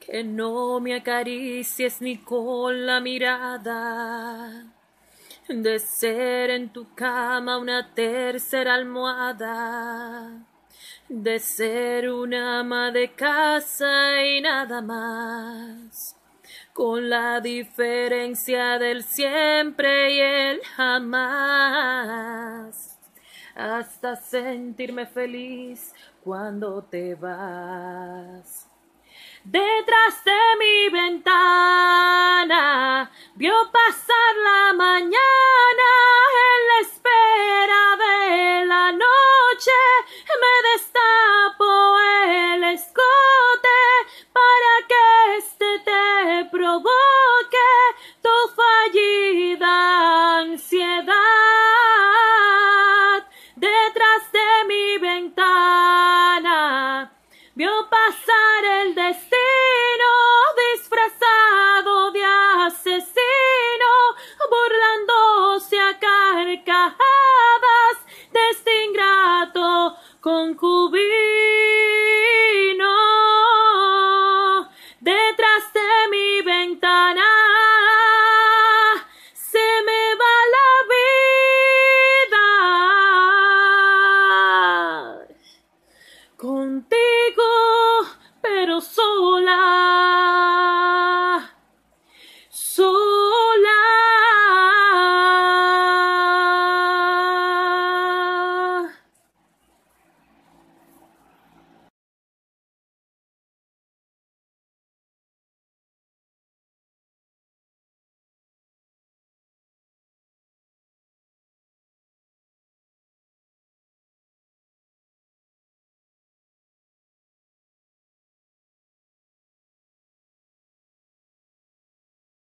que no me acaricies ni con la mirada, de ser en tu cama una tercera almohada, de ser una ama de casa y nada más, con la diferencia del siempre y el jamás, hasta sentirme feliz cuando te vas. Detrás de mi Vio pasar el destino disfrazado de asesino, burlándose a carcajadas de este ingrato concubino.